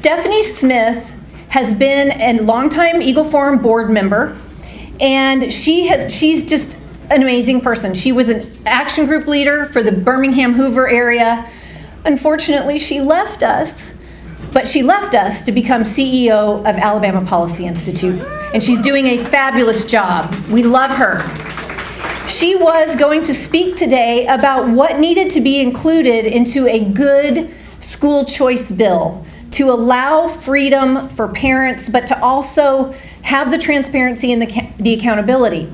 Stephanie Smith has been a longtime Eagle Forum board member, and she has, she's just an amazing person. She was an action group leader for the Birmingham Hoover area. Unfortunately, she left us, but she left us to become CEO of Alabama Policy Institute, and she's doing a fabulous job. We love her. She was going to speak today about what needed to be included into a good school choice bill to allow freedom for parents, but to also have the transparency and the, the accountability.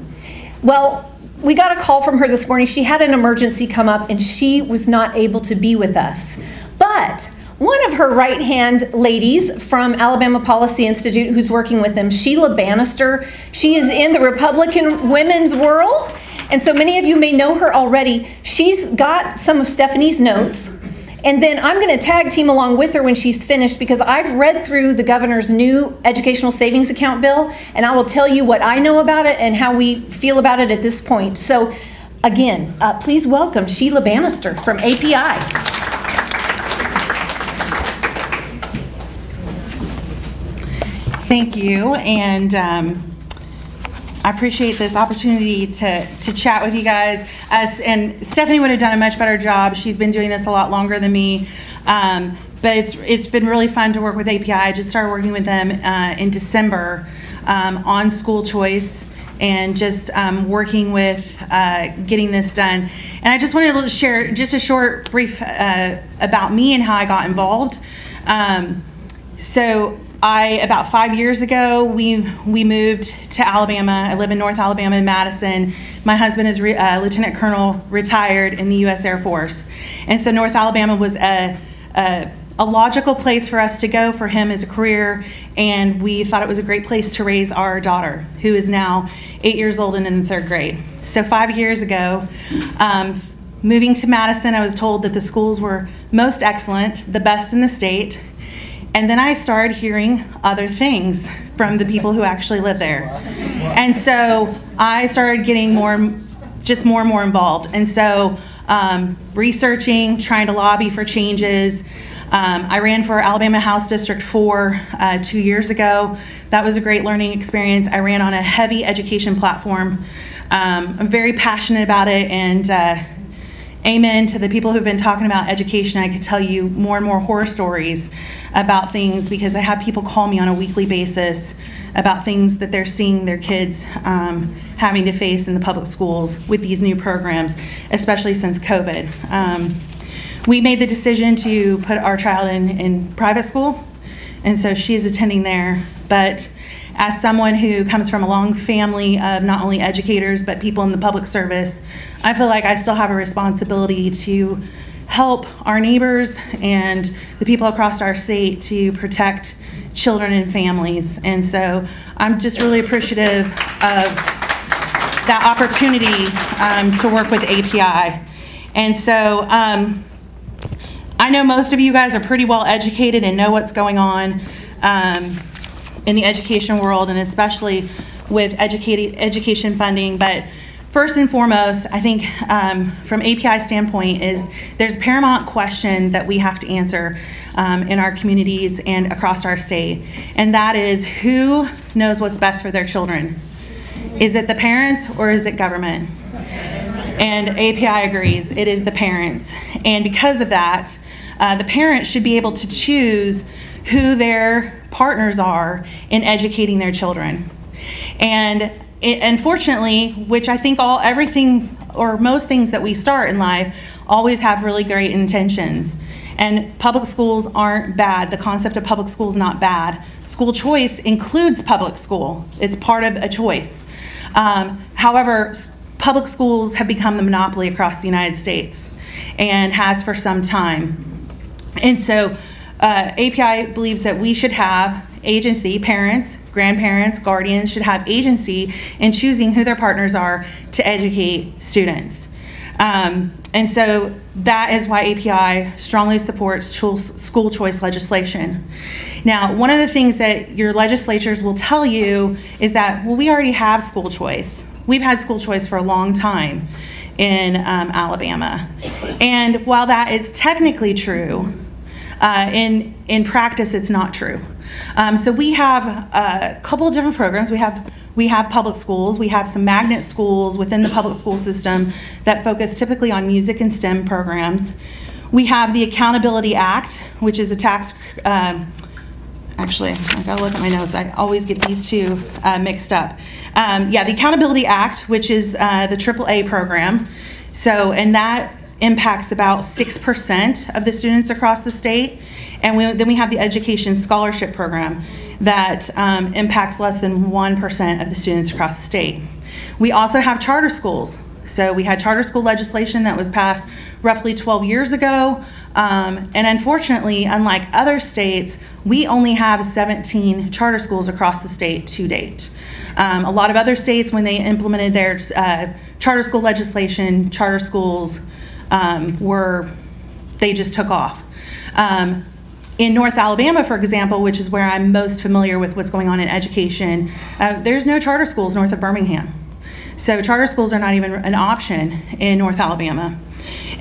Well, we got a call from her this morning. She had an emergency come up and she was not able to be with us. But one of her right hand ladies from Alabama Policy Institute who's working with them, Sheila Banister, she is in the Republican women's world. And so many of you may know her already. She's got some of Stephanie's notes. And then I'm going to tag team along with her when she's finished because I've read through the governor's new educational savings account bill and I will tell you what I know about it and how we feel about it at this point. So, again, uh, please welcome Sheila Banister from API. Thank you. And um, I appreciate this opportunity to, to chat with you guys. Us and Stephanie would have done a much better job. She's been doing this a lot longer than me. Um, but it's it's been really fun to work with API. I just started working with them uh, in December um, on school choice and just um, working with uh, getting this done. And I just wanted to share just a short brief uh, about me and how I got involved. Um, so I about five years ago we we moved to Alabama. I live in North Alabama in Madison. My husband is re, uh, Lieutenant Colonel, retired in the U.S. Air Force, and so North Alabama was a, a a logical place for us to go for him as a career, and we thought it was a great place to raise our daughter, who is now eight years old and in the third grade. So five years ago. Um, moving to Madison, I was told that the schools were most excellent, the best in the state, and then I started hearing other things from the people who actually live there. And so I started getting more, just more and more involved. And so um, researching, trying to lobby for changes. Um, I ran for Alabama House District 4 uh, two years ago. That was a great learning experience. I ran on a heavy education platform. Um, I'm very passionate about it and uh, amen to the people who've been talking about education. I could tell you more and more horror stories about things because I have people call me on a weekly basis about things that they're seeing their kids um, having to face in the public schools with these new programs, especially since COVID. Um, we made the decision to put our child in, in private school, and so she's attending there. But as someone who comes from a long family of not only educators but people in the public service, I feel like I still have a responsibility to help our neighbors and the people across our state to protect children and families. And so I'm just really appreciative of that opportunity um, to work with API. And so um, I know most of you guys are pretty well educated and know what's going on. Um, in the education world and especially with education funding. But first and foremost, I think um, from API standpoint is there's a paramount question that we have to answer um, in our communities and across our state, and that is who knows what's best for their children? Is it the parents or is it government? And API agrees, it is the parents. And because of that, uh, the parents should be able to choose who their partners are in educating their children. And unfortunately, which I think all everything or most things that we start in life always have really great intentions. And public schools aren't bad. The concept of public school is not bad. School choice includes public school. It's part of a choice. Um, however, public schools have become the monopoly across the United States and has for some time. And so uh, API believes that we should have agency, parents, grandparents, guardians should have agency in choosing who their partners are to educate students. Um, and so that is why API strongly supports school choice legislation. Now, one of the things that your legislatures will tell you is that, well, we already have school choice. We've had school choice for a long time in um, Alabama. And while that is technically true, Uh, in, in practice, it's not true. Um, so we have a couple different programs. We have we have public schools. We have some magnet schools within the public school system that focus typically on music and STEM programs. We have the Accountability Act, which is a tax. Um, actually, I gotta look at my notes. I always get these two uh, mixed up. Um, yeah, the Accountability Act, which is uh, the AAA program. So, and that impacts about 6% of the students across the state. And we, then we have the Education Scholarship Program that um, impacts less than 1% of the students across the state. We also have charter schools. So we had charter school legislation that was passed roughly 12 years ago. Um, and unfortunately, unlike other states, we only have 17 charter schools across the state to date. Um, a lot of other states, when they implemented their uh, charter school legislation, charter schools um, were, they just took off. Um, in North Alabama, for example, which is where I'm most familiar with what's going on in education, uh, there's no charter schools north of Birmingham. So charter schools are not even an option in North Alabama.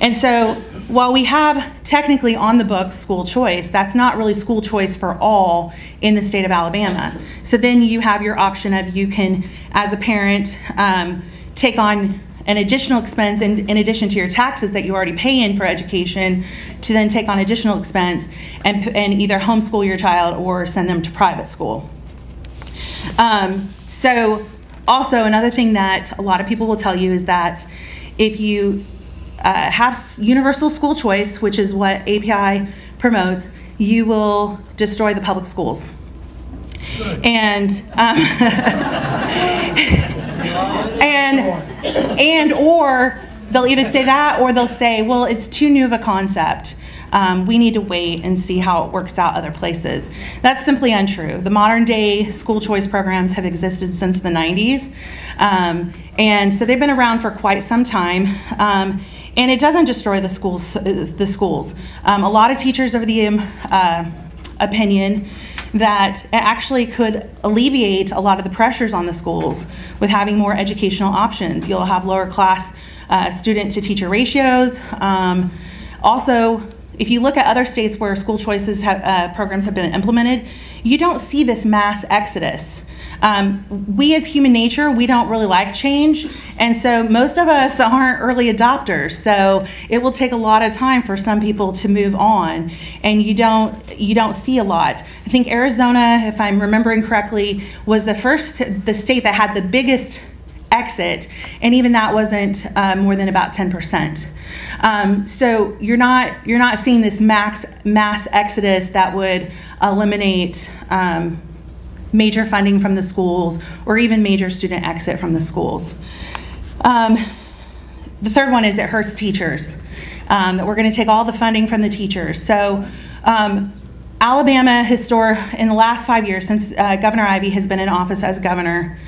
And so while we have technically on the books school choice, that's not really school choice for all in the state of Alabama. So then you have your option of you can, as a parent, um, take on an additional expense in, in addition to your taxes that you already pay in for education to then take on additional expense and, and either homeschool your child or send them to private school. Um, so also another thing that a lot of people will tell you is that if you uh, have universal school choice, which is what API promotes, you will destroy the public schools. And um, and and or they'll either say that or they'll say, well, it's too new of a concept. Um, we need to wait and see how it works out other places. That's simply untrue. The modern day school choice programs have existed since the 90s, um, and so they've been around for quite some time. Um, and it doesn't destroy the schools. The schools. Um, a lot of teachers are the um, uh, opinion that actually could alleviate a lot of the pressures on the schools with having more educational options. You'll have lower class uh, student to teacher ratios. Um, also, if you look at other states where school choices have, uh, programs have been implemented, you don't see this mass exodus. Um, we as human nature, we don't really like change, and so most of us aren't early adopters. So it will take a lot of time for some people to move on, and you don't you don't see a lot. I think Arizona, if I'm remembering correctly, was the first the state that had the biggest exit, and even that wasn't uh, more than about 10%. Um, so you're not you're not seeing this max mass exodus that would eliminate um, major funding from the schools, or even major student exit from the schools. Um, the third one is it hurts teachers. Um, that we're going to take all the funding from the teachers. So, um, Alabama historic in the last five years since uh, Governor Ivey has been in office as governor,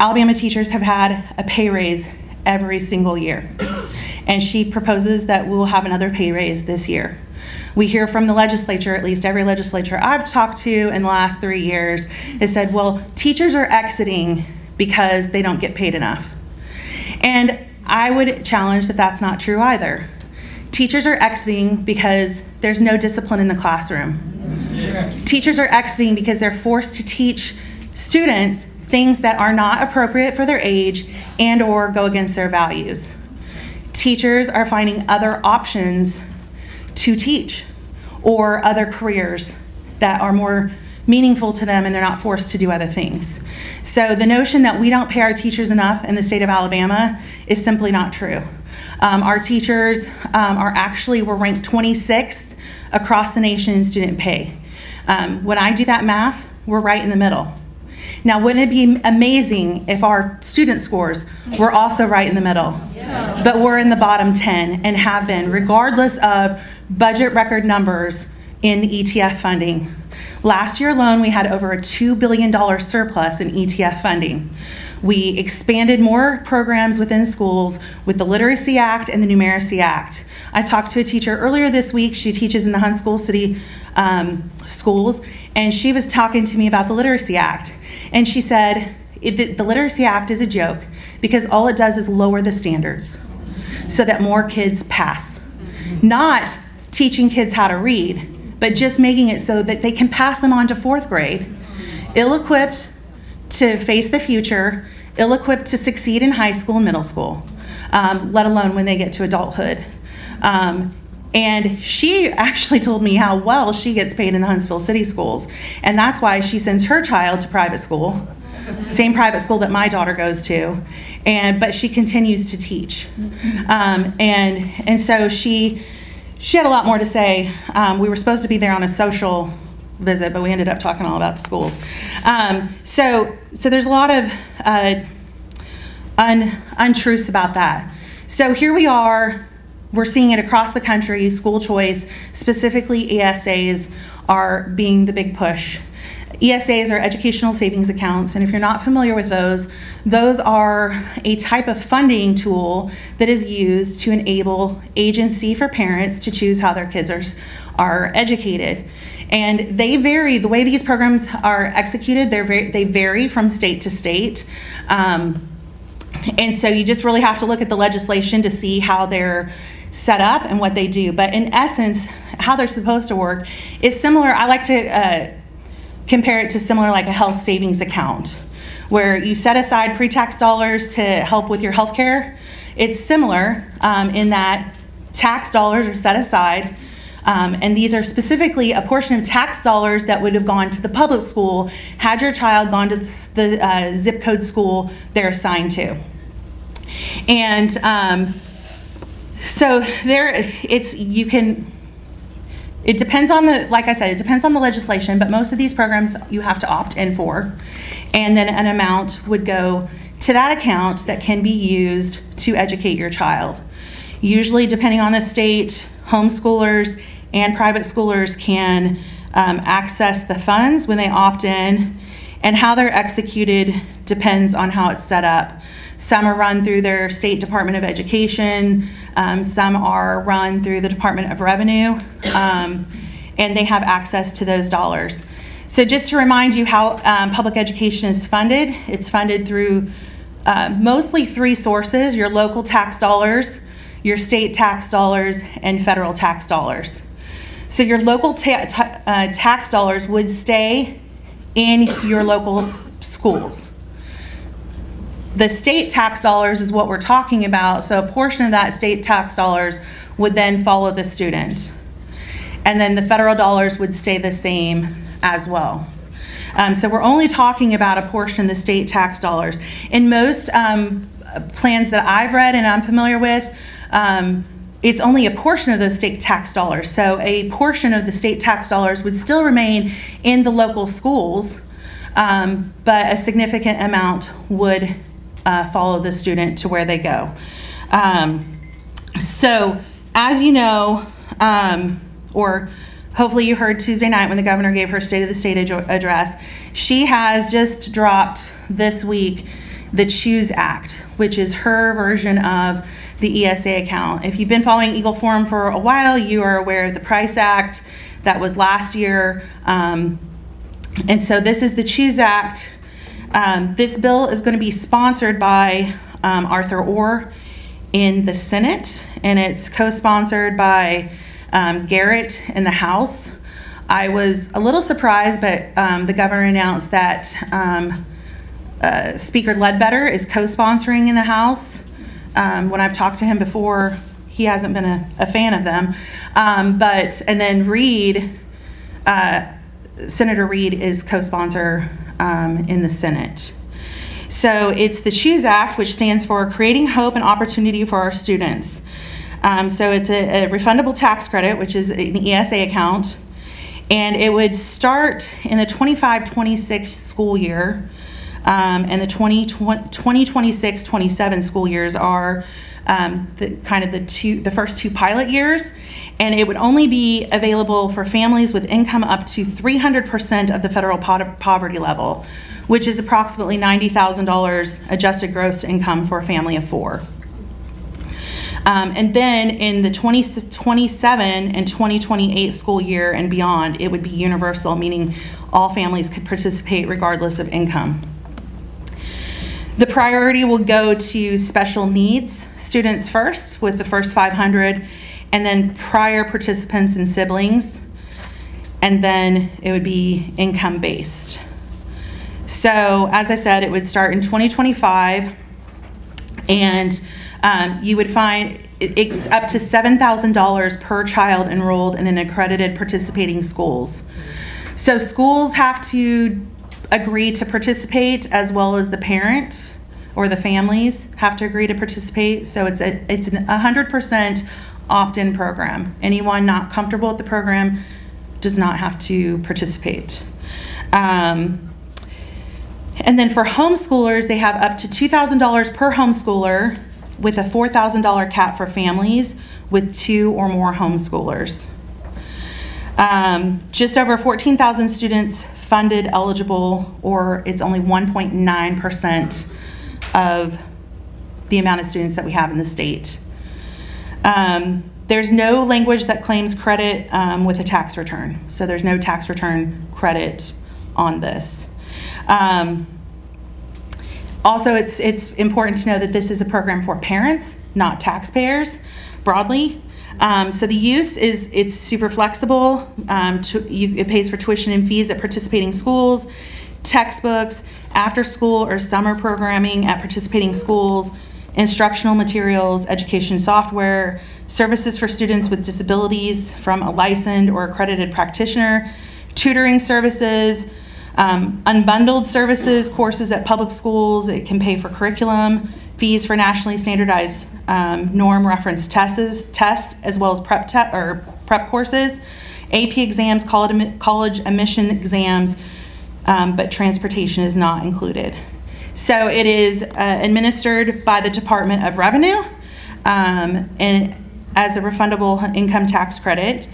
Alabama teachers have had a pay raise every single year, and she proposes that we'll have another pay raise this year. We hear from the legislature, at least every legislature I've talked to in the last three years, has said, well, teachers are exiting because they don't get paid enough. And I would challenge that that's not true either. Teachers are exiting because there's no discipline in the classroom. Teachers are exiting because they're forced to teach students things that are not appropriate for their age and or go against their values. Teachers are finding other options to teach or other careers that are more meaningful to them and they're not forced to do other things. So the notion that we don't pay our teachers enough in the state of Alabama is simply not true. Um, our teachers um, are actually, we're ranked 26th across the nation in student pay. Um, when I do that math, we're right in the middle. Now, wouldn't it be amazing if our student scores were also right in the middle? But we're in the bottom 10 and have been, regardless of budget record numbers in the ETF funding. Last year alone, we had over a $2 billion surplus in ETF funding. We expanded more programs within schools with the Literacy Act and the Numeracy Act. I talked to a teacher earlier this week. She teaches in the Huntsville City um, schools, and she was talking to me about the Literacy Act. And she said, the, the Literacy Act is a joke because all it does is lower the standards so that more kids pass. Not teaching kids how to read but just making it so that they can pass them on to fourth grade, ill equipped to face the future, ill equipped to succeed in high school and middle school, um, let alone when they get to adulthood. Um, and she actually told me how well she gets paid in the Huntsville City Schools. And that's why she sends her child to private school, same private school that my daughter goes to. And but she continues to teach. Um, and and so she she had a lot more to say. Um, we were supposed to be there on a social visit, but we ended up talking all about the schools. Um, so so there's a lot of uh, un, untruths about that. So here we are we're seeing it across the country. School choice, specifically ESAs, are being the big push. ESAs are educational savings accounts, and if you're not familiar with those, those are a type of funding tool that is used to enable agency for parents to choose how their kids are, are educated. And they vary, the way these programs are executed, they're very, they vary from state to state. Um, and so you just really have to look at the legislation to see how they're set up and what they do. But in essence, how they're supposed to work is similar. I like to uh, compare it to similar like a health savings account, where you set aside pre-tax dollars to help with your health care. It's similar um, in that tax dollars are set aside. Um, and these are specifically a portion of tax dollars that would have gone to the public school had your child gone to the, the uh, zip code school they're assigned to. And um, so there, it's you can. It depends on the, like I said, it depends on the legislation, but most of these programs you have to opt in for. And then an amount would go to that account that can be used to educate your child. Usually, depending on the state, homeschoolers and private schoolers can um, access the funds when they opt in, and how they're executed depends on how it's set up. Some are run through their state Department of Education, um, some are run through the Department of Revenue, um, and they have access to those dollars. So, just to remind you how um, public education is funded, it's funded through uh, mostly three sources your local tax dollars, your state tax dollars, and federal tax dollars. So, your local ta ta uh, tax dollars would stay in your local schools. The state tax dollars is what we're talking about, so a portion of that state tax dollars would then follow the student. And then the federal dollars would stay the same as well. Um, so we're only talking about a portion of the state tax dollars. In most um, plans that I've read and I'm familiar with, um, it's only a portion of those state tax dollars. So a portion of the state tax dollars would still remain in the local schools, um, but a significant amount would uh, follow the student to where they go. Um, so, as you know, um, or hopefully you heard Tuesday night when the governor gave her State of the State ad- address, she has just dropped this week the Choose Act, which is her version of the ESA account. If you've been following Eagle Forum for a while, you are aware of the Price Act that was last year. Um, and so this is the Choose Act um, this bill is going to be sponsored by um, Arthur Orr in the Senate, and it's co sponsored by um, Garrett in the House. I was a little surprised, but um, the governor announced that um, uh, Speaker Ledbetter is co sponsoring in the House. Um, when I've talked to him before, he hasn't been a, a fan of them. but, and then Reed, uh, Senator Reed is co sponsor um, in the Senate. So it's the CHOOSE Act, which stands for Creating Hope and Opportunity for Our Students. Um, so it's a, a, refundable tax credit, which is an ESA account, and it would start in the 25 26 school year, um, and the 20, 26 27 school years are um, the kind of the two the first two pilot years and it would only be available for families with income up to 300% of the federal poverty level which is approximately $90,000 adjusted gross income for a family of four. Um, and then in the 2027 and 2028 school year and beyond, it would be universal, meaning all families could participate regardless of income. The priority will go to special needs students first with the first 500 and then prior participants and siblings. and then it would be income based. So, as I said, it would start in 2025, and um, you would find it's up to $7,000 per child enrolled in an accredited participating schools. So, schools have to agree to participate as well as the parent or the families have to agree to participate. So, it's a it's an 100% opt-in program. Anyone not comfortable with the program does not have to participate. Um, and then for homeschoolers, they have up to $2,000 per homeschooler with a $4,000 cap for families with two or more homeschoolers. Um, just over 14,000 students funded eligible, or it's only 1.9% of the amount of students that we have in the state. Um, there's no language that claims credit um, with a tax return, so there's no tax return credit on this. Um, also, it's it's important to know that this is a program for parents, not taxpayers, broadly. Um, so the use is it's super flexible. Um, to, you, it pays for tuition and fees at participating schools, textbooks, after school or summer programming at participating schools, instructional materials, education software, services for students with disabilities from a licensed or accredited practitioner, tutoring services, um, unbundled services, courses at public schools. It can pay for curriculum, fees for nationally standardized um, norm reference tests, tests as well as prep te- or prep courses, AP exams, college, college admission exams, um, but transportation is not included. So it is uh, administered by the Department of Revenue um, and as a refundable income tax credit,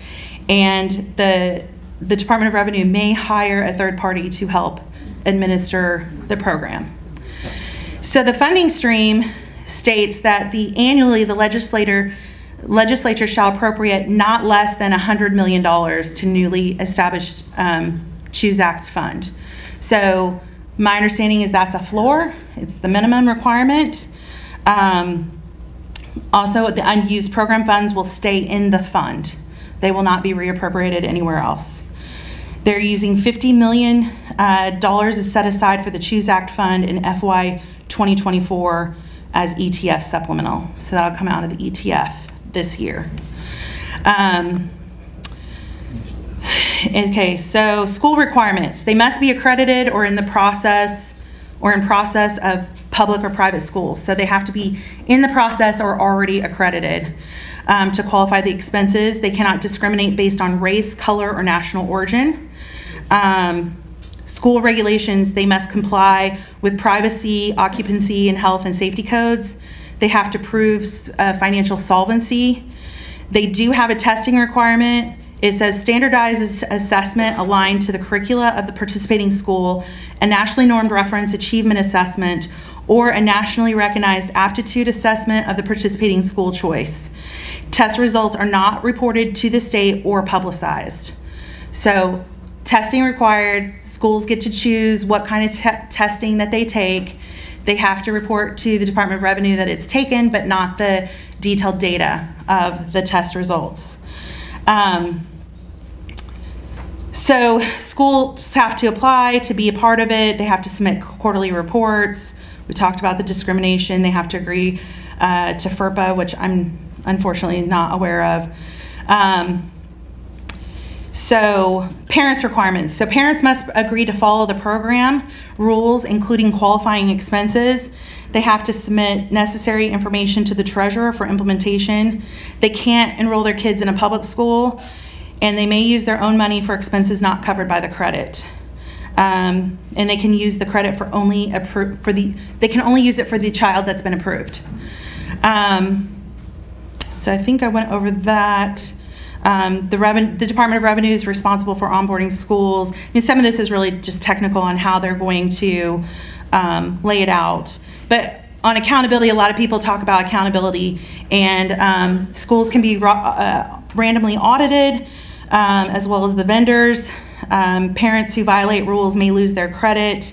and the the Department of Revenue may hire a third party to help administer the program. So the funding stream states that the annually the legislator legislature shall appropriate not less than $100 million to newly established um, Choose Act fund. So my understanding is that's a floor. It's the minimum requirement. Um, also, the unused program funds will stay in the fund. They will not be reappropriated anywhere else. They're using 50 million uh, dollars is set aside for the Choose Act fund in FY 2024 as ETF supplemental. So that'll come out of the ETF this year. Um, okay, so school requirements. They must be accredited or in the process or in process of public or private schools. So they have to be in the process or already accredited. Um, to qualify the expenses, they cannot discriminate based on race, color, or national origin. Um, school regulations, they must comply with privacy, occupancy, and health and safety codes. They have to prove uh, financial solvency. They do have a testing requirement. It says standardized assessment aligned to the curricula of the participating school, a nationally normed reference achievement assessment, or a nationally recognized aptitude assessment of the participating school choice. Test results are not reported to the state or publicized. So testing required. Schools get to choose what kind of te testing that they take. They have to report to the Department of Revenue that it's taken, but not the detailed data of the test results. Um, so schools have to apply to be a part of it. They have to submit quarterly reports. We talked about the discrimination. They have to agree uh, to FERPA, which I'm unfortunately not aware of. Um, so, parents' requirements. So, parents must agree to follow the program rules, including qualifying expenses. They have to submit necessary information to the treasurer for implementation. They can't enroll their kids in a public school, and they may use their own money for expenses not covered by the credit. Um, and they can use the credit for only for the they can only use it for the child that's been approved. Um, so I think I went over that. Um, the, the Department of Revenue is responsible for onboarding schools. I mean, some of this is really just technical on how they're going to um, lay it out. But on accountability, a lot of people talk about accountability, and um, schools can be uh, randomly audited, um, as well as the vendors. Um, parents who violate rules may lose their credit.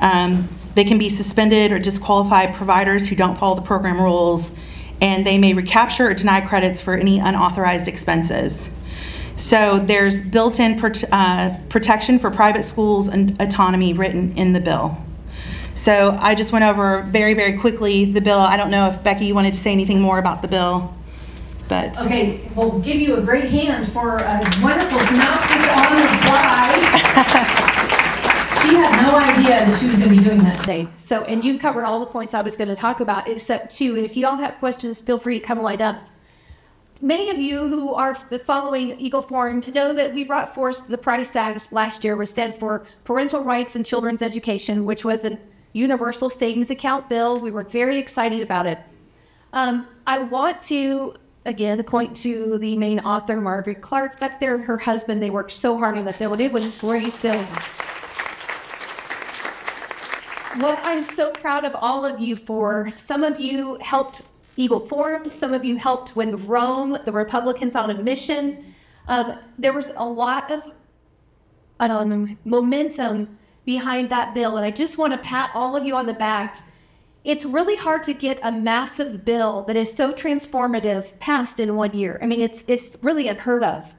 Um, they can be suspended or disqualify providers who don't follow the program rules and they may recapture or deny credits for any unauthorized expenses. So there's built-in prot- uh, protection for private schools and autonomy written in the bill. So I just went over very, very quickly the bill. I don't know if Becky, you wanted to say anything more about the bill, but. Okay, we'll give you a great hand for a wonderful synopsis on the fly. She had no idea that she was going to be doing that today. So, and you covered all the points I was going to talk about, except two. And if you all have questions, feel free to come light up. Many of you who are following Eagle Forum to know that we brought forth the Price Act last year, which stood for Parental Rights and Children's Education, which was a universal savings account bill. We were very excited about it. Um, I want to again point to the main author, Margaret Clark, back there, and her husband. They worked so hard on the bill. It was a great bill what I'm so proud of all of you for. Some of you helped Eagle Forum, some of you helped when Rome, the Republicans on a mission. Um, there was a lot of um, momentum behind that bill, and I just want to pat all of you on the back. It's really hard to get a massive bill that is so transformative passed in one year. I mean, it's it's really unheard of.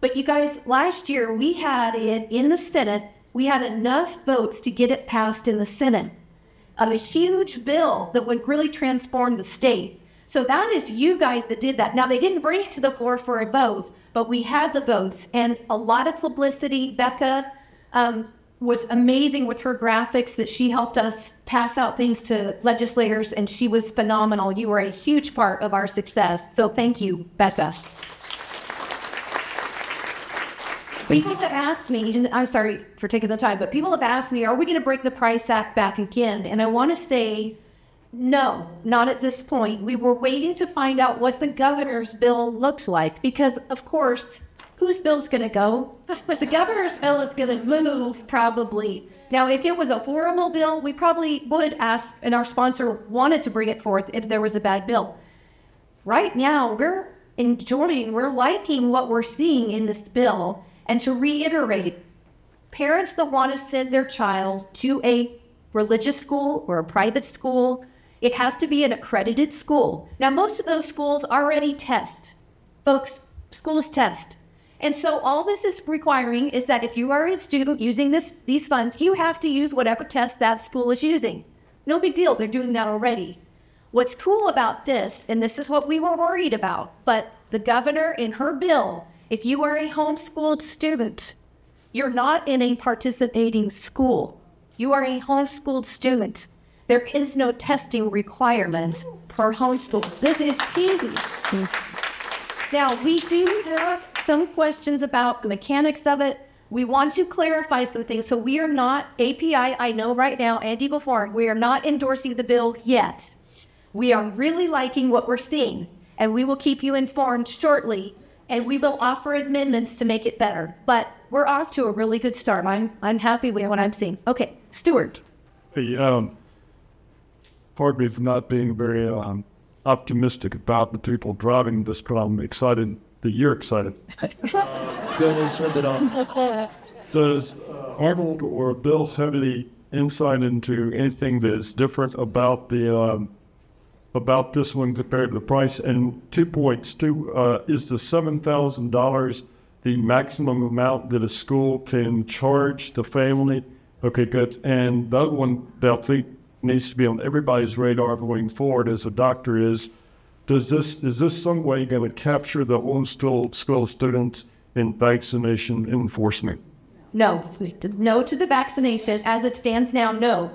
But you guys, last year we had it in the Senate we had enough votes to get it passed in the Senate of a huge bill that would really transform the state. So that is you guys that did that. Now, they didn't bring it to the floor for a vote, but we had the votes and a lot of publicity. Becca um, was amazing with her graphics that she helped us pass out things to legislators, and she was phenomenal. You were a huge part of our success. So thank you, Becca. People have asked me, I'm sorry for taking the time, but people have asked me, are we going to bring the Price Act back again? And I want to say, no, not at this point. We were waiting to find out what the governor's bill looks like because, of course, whose bill's going to go? the governor's bill is going to move probably. Now, if it was a horrible bill, we probably would ask, and our sponsor wanted to bring it forth if there was a bad bill. Right now, we're enjoying, we're liking what we're seeing in this bill. And to reiterate, parents that want to send their child to a religious school or a private school, it has to be an accredited school. Now, most of those schools already test. Folks, schools test. And so all this is requiring is that if you are a student using this, these funds, you have to use whatever test that school is using. No big deal, they're doing that already. What's cool about this, and this is what we were worried about, but the governor in her bill if you are a homeschooled student, you're not in a participating school. You are a homeschooled student. There is no testing requirement for homeschool. This is easy. Now, we do have some questions about the mechanics of it. We want to clarify some things. So we are not, API, I know right now, and Eagle we are not endorsing the bill yet. We are really liking what we're seeing, and we will keep you informed shortly and we will offer amendments to make it better. But we're off to a really good start. I'm I'm happy with what I'm seeing. Okay, Stuart. Hey, um, pardon me for not being very um, optimistic about the people driving this, but I'm excited that you're excited. Does Arnold or Bill have any insight into anything that is different about the um, about this one compared to the price. And two points. Two uh, is the seven thousand dollars the maximum amount that a school can charge the family. Okay, good. And the other one that I think needs to be on everybody's radar going forward as a doctor is does this is this some way going to capture the homeschool school students in vaccination enforcement? No, no to the vaccination as it stands now. No.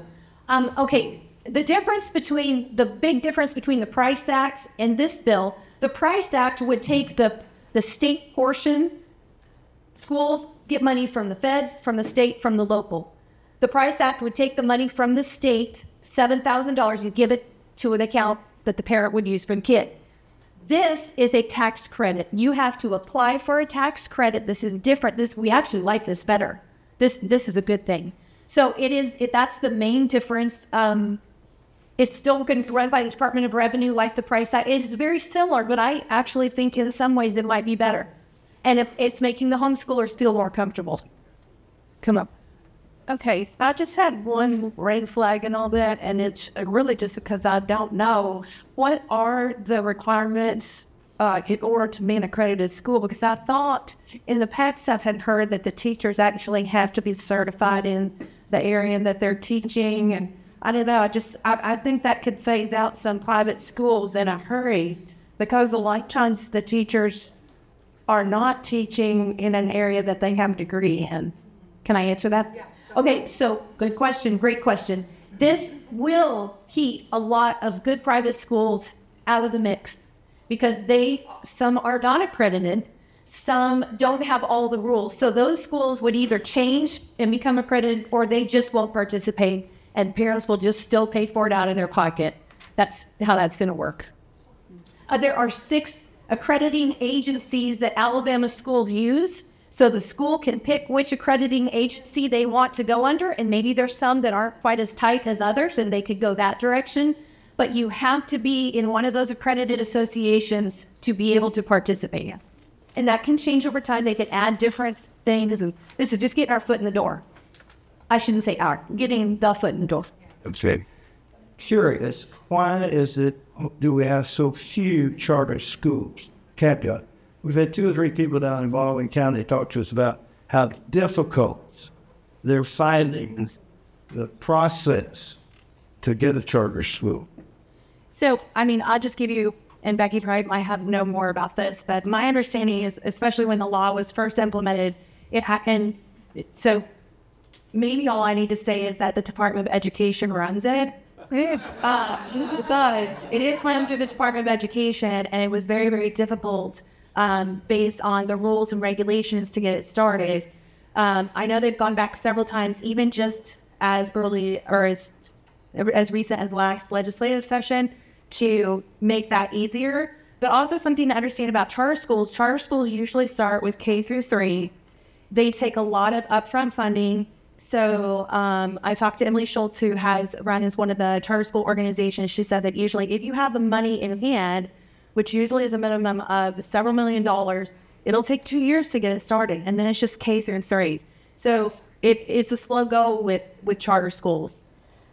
Um, okay, the difference between the big difference between the Price Act and this bill, the Price Act would take the the state portion. Schools get money from the feds, from the state, from the local. The Price Act would take the money from the state, seven thousand dollars, and give it to an account that the parent would use the kid. This is a tax credit. You have to apply for a tax credit. This is different. This we actually like this better. This this is a good thing. So it is. It, that's the main difference. Um, it's still going to run by the Department of Revenue like the price It is very similar, but I actually think in some ways it might be better. And if it's making the homeschoolers feel more comfortable. Come up. Okay, I just had one red flag and all that, and it's really just because I don't know what are the requirements uh, in order to be an accredited school? Because I thought in the past I had heard that the teachers actually have to be certified in the area that they're teaching. And I don't know, I just, I, I think that could phase out some private schools in a hurry because a lot of times the teachers are not teaching in an area that they have a degree in. Can I answer that? Yeah. Okay, so good question, great question. This will keep a lot of good private schools out of the mix because they, some are not accredited, some don't have all the rules. So those schools would either change and become accredited or they just won't participate and parents will just still pay for it out of their pocket. That's how that's going to work. Uh, there are six accrediting agencies that Alabama schools use. So the school can pick which accrediting agency they want to go under, and maybe there's some that aren't quite as tight as others, and they could go that direction. But you have to be in one of those accredited associations to be able to participate. And that can change over time. They can add different things, and this is just getting our foot in the door. I shouldn't say are, getting the foot in the door. Okay. Curious, why is it do we have so few charter schools? Caveat. We've had two or three people down in Baldwin County talk to us about how difficult they're finding the process to get a charter school. So, I mean, I'll just give you, and Becky probably might have know more about this, but my understanding is, especially when the law was first implemented, it happened. So, maybe all I need to say is that the Department of Education runs it. Uh, but it is run through the Department of Education, and it was very, very difficult um, based on the rules and regulations to get it started. Um, I know they've gone back several times, even just as early or as as recent as last legislative session, to make that easier. But also something to understand about charter schools. Charter schools usually start with K through three. They take a lot of upfront funding so um, I talked to Emily Schultz, who has run as one of the charter school organizations. She says that usually, if you have the money in hand, which usually is a minimum of several million dollars, it'll take two years to get it started, and then it's just K through three. So it, it's a slow go with with charter schools.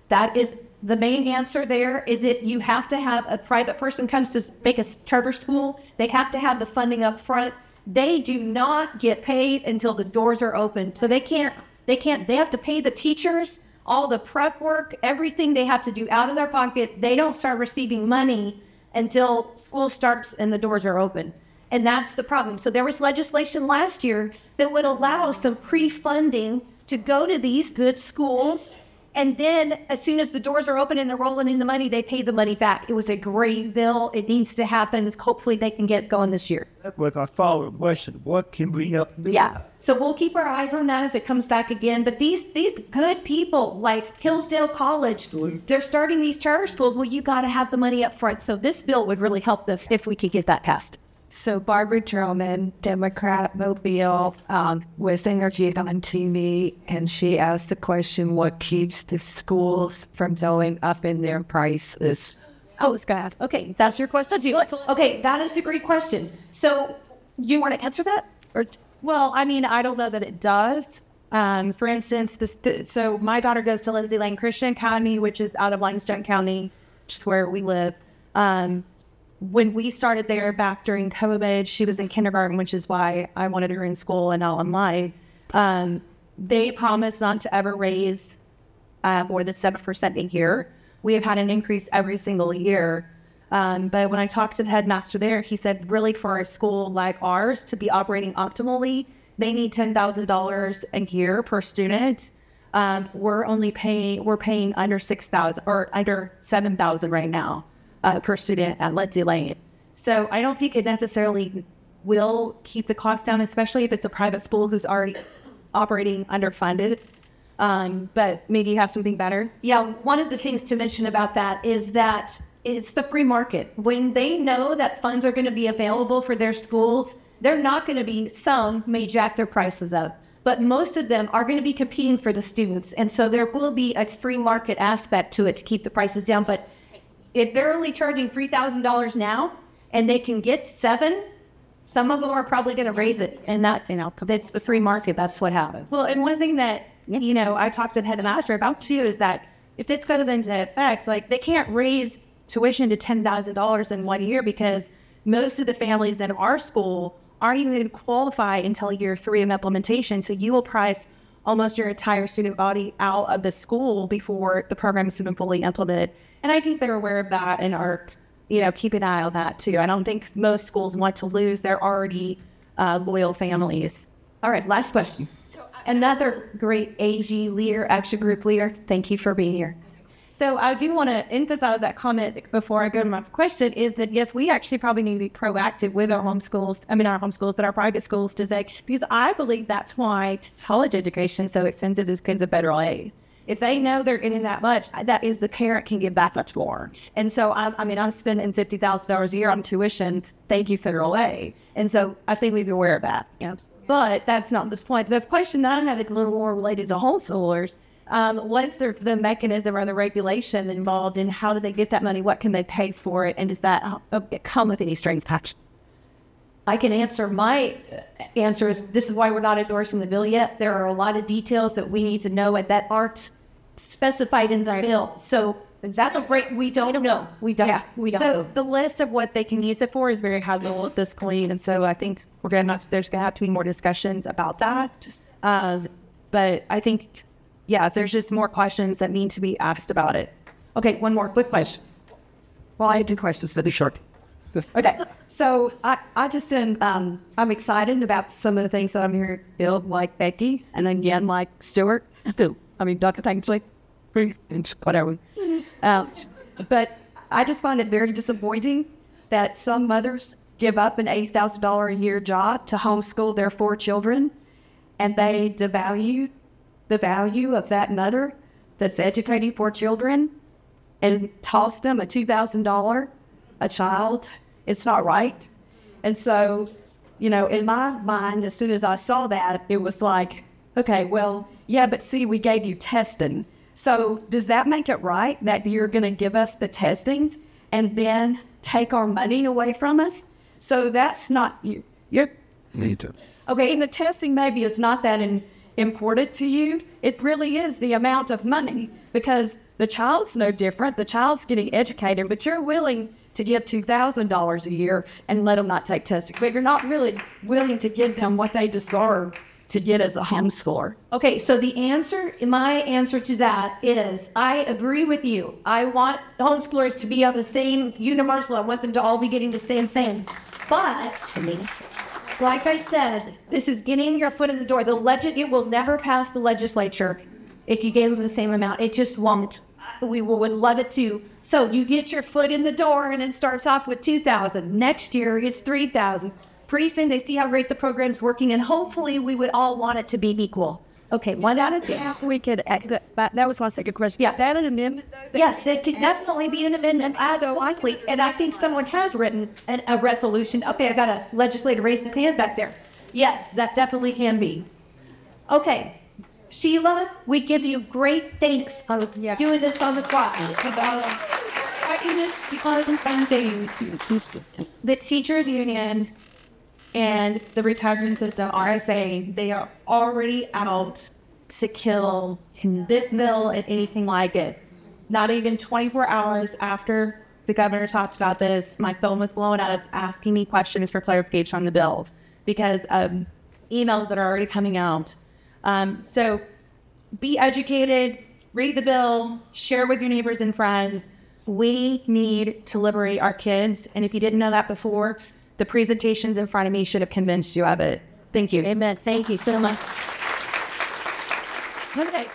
That is the main answer. There is it. You have to have a private person comes to make a charter school. They have to have the funding up front. They do not get paid until the doors are open, so they can't they can't, they have to pay the teachers all the prep work, everything they have to do out of their pocket. They don't start receiving money until school starts and the doors are open. And that's the problem. So there was legislation last year that would allow some pre funding to go to these good schools and then, as soon as the doors are open and they're rolling in the money, they pay the money back. It was a great bill. It needs to happen. Hopefully, they can get going this year. With our follow-up question, what can we help? Do? Yeah. So we'll keep our eyes on that if it comes back again. But these these good people like Hillsdale College, they're starting these charter schools. Well, you got to have the money up front. So this bill would really help them if we could get that passed. So Barbara Drummond, Democrat Mobile, um, was interviewed on TV, and she asked the question, "What keeps the schools from going up in their prices?" Oh, Scott. Okay, that's your question. Okay, that is a great question. So, you want to answer that? Or well, I mean, I don't know that it does. Um, for instance, this, so my daughter goes to Lindsay Lane Christian Academy, which is out of Limestone County, which is where we live. Um, when we started there back during COVID, she was in kindergarten, which is why I wanted her in school and not online. Um, they promised not to ever raise uh, more than 7% a year. We have had an increase every single year. Um, but when I talked to the headmaster there, he said, really, for a school like ours to be operating optimally, they need $10,000 a year per student. Um, we're only paying, we're paying under 6,000 or under 7,000 right now uh, per student at Lindsay Lane. So I don't think it necessarily will keep the cost down, especially if it's a private school who's already operating underfunded. Um, but maybe you have something better. Yeah, one of the things to mention about that is that it's the free market. When they know that funds are going to be available for their schools, they're not going to be, some may jack their prices up, but most of them are going to be competing for the students. And so there will be a free market aspect to it to keep the prices down. But if they're only charging three thousand dollars now and they can get seven, some of them are probably going to raise it, and that's you know that's the free market. That's what happens. Well, and one thing that you know I talked to the headmaster about too is that if this goes into effect, like they can't raise tuition to ten thousand dollars in one year because most of the families in our school aren't even going to qualify until year three of implementation. So you will price almost your entire student body out of the school before the program is been fully implemented. And I think they're aware of that and are, you know, keep an eye on that too. I don't think most schools want to lose their already uh, loyal families. All right, last question. Another great AG leader, action group leader. Thank you for being here. So I do want to emphasize that comment before I go to my question is that yes, we actually probably need to be proactive with our homeschools. I mean, our homeschools, but our private schools to say because I believe that's why college education is so expensive is because of federal aid. If they know they're getting that much, that is the parent can give that much more. And so I, I mean, I'm spending fifty thousand dollars a year on tuition. Thank you, federal aid. And so I think we'd be aware of that. But that's not the point. The question that I have is a little more related to homeschoolers um, what's the, the mechanism or the regulation involved in how do they get that money? What can they pay for it? And does that uh, come with any strings attached? I can answer my uh, answer is this is why we're not endorsing the bill yet. There are a lot of details that we need to know that aren't specified in the bill. So that's a great, we don't know. We don't. Yeah, we don't. So the list of what they can use it for is very high level at this point. And so I think we're going to, there's going to have to be more discussions about that. Uh, but I think yeah, there's just more questions that need to be asked about it. Okay, one more quick question. Well, I have two questions that are short. Okay, so I, I just am, um, I'm excited about some of the things that I'm hearing build like Becky and again like Stuart. I mean, Dr. Thanksley, whatever. Um, but I just find it very disappointing that some mothers give up an $80,000 a year job to homeschool their four children and they devalue the value of that mother that's educating four children and toss them a $2,000 a child, it's not right. And so, you know, in my mind, as soon as I saw that, it was like, okay, well, yeah, but see, we gave you testing. So does that make it right that you're going to give us the testing and then take our money away from us? So that's not you. You're, Need to. Okay, and the testing maybe is not that in important to you, it really is the amount of money because the child's no different. The child's getting educated, but you're willing to give $2,000 a year and let them not take testing, but you're not really willing to give them what they deserve to get as a homeschooler. Okay, so the answer, my answer to that is I agree with you. I want homeschoolers to be on the same universal. I want them to all be getting the same thing. But like I said, this is getting your foot in the door. The legend, it will never pass the legislature if you gave them the same amount. It just won't. We would love it to. So you get your foot in the door and it starts off with 2000 Next year, it's 3000 Pretty soon they see how great the program's working and hopefully we would all want it to be equal. Okay, one out of ten. We could, that, that was my second question. Yeah. Is that an amendment? though? Yes, it could definitely be an amendment, absolutely. And I think someone has written an, a resolution. Okay, I got a legislator raising his hand back there. Yes, that definitely can be. Okay, Sheila, we give you great thanks for doing this on the clock. Uh, the teachers union and the retirement system, RSA, they are already out to kill this bill and anything like it. Not even 24 hours after the governor talked about this, my phone was blowing up asking me questions for clarification on the bill because of emails that are already coming out. Um, so be educated, read the bill, share with your neighbors and friends. We need to liberate our kids. And if you didn't know that before, the presentations in front of me should have convinced you of it. Thank you. Amen. Thank you so much. Okay.